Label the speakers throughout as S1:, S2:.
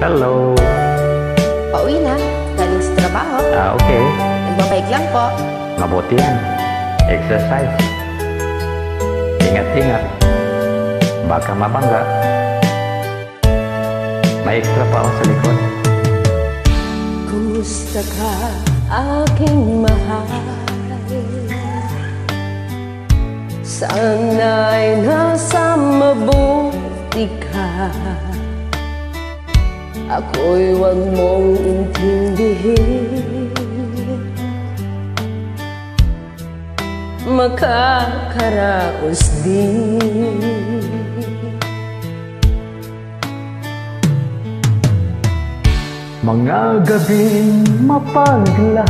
S1: Hello.
S2: Pauwi na. Galing sa trabaho.
S1: Ah, okay.
S2: Nagbabike lang po.
S1: Mabuti yan. Exercise. Ingat-ingat. Baka mabangga. May extra pa ako sa likod.
S2: Kumusta ka, aking mahal? Sana'y nasa mabuti ka Ako'y huwag mong intindihin. Makakaraos din.
S1: Mga gabing mapaglahay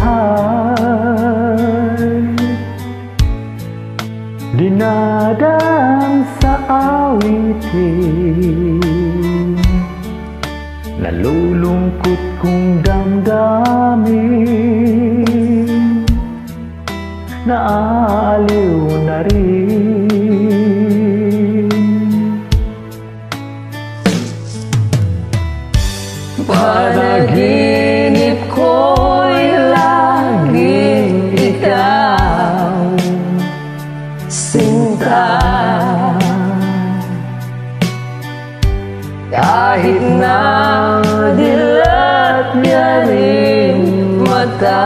S1: Dinadaan sa awitin Nalulungkot kong damdamin. Naaaliw na rin.
S2: Panaginip ko'y laging ikaw. Sinta. Kahit na rin mata.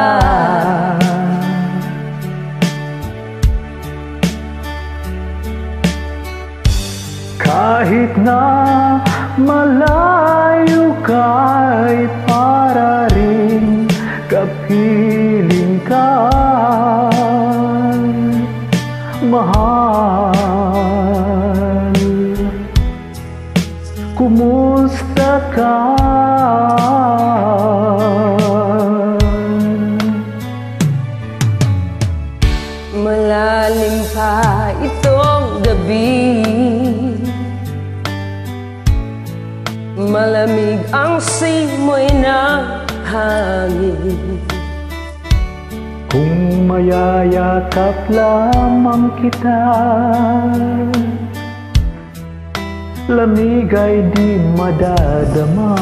S1: Kahit na malayo ka'y para rin kapiling ka Kumusta ka?
S2: Malalim pa itong gabi Malamig ang simoy ng hangin
S1: Kung mayayakap lamang kita Lamig ay di madadama.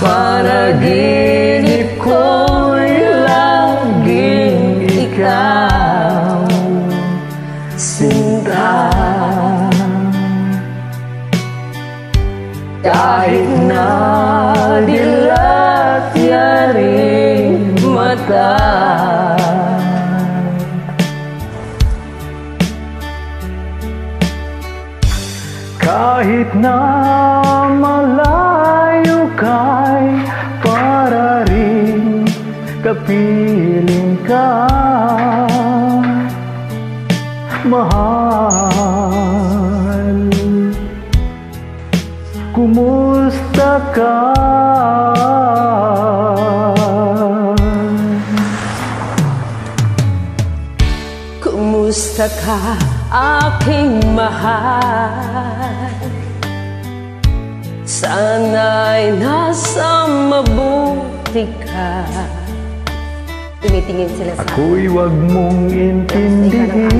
S2: Panaginip ko'y laging ikaw Sinta. Kahit na dilat niya rin mata
S1: Kahit na malayo ka'y para rin kapiling ka Mahal Kumusta ka?
S2: Kumusta ka, aking mahal? Sana'y nasa mabuti ka. Tumitingin sila sa
S1: Ako'y wag mong intindihin.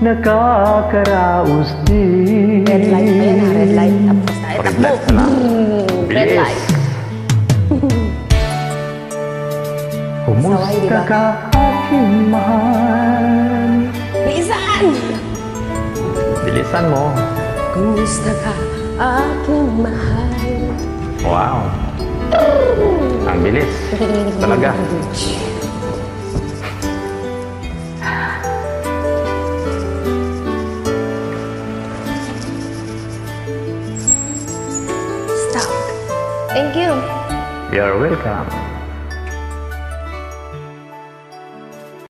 S1: Nakakaraos din.
S2: Red light pa yan ha, red light. Tapos tayo,
S1: Red light na.
S2: Mm, Red light.
S1: Kumusta ka aking mahal?
S2: Bilisan!
S1: Bilisan mo?
S2: Kumusta ka, aking mahal?
S1: Wow. Ang bilis. Talaga.
S2: Stop. Thank you.
S1: You're welcome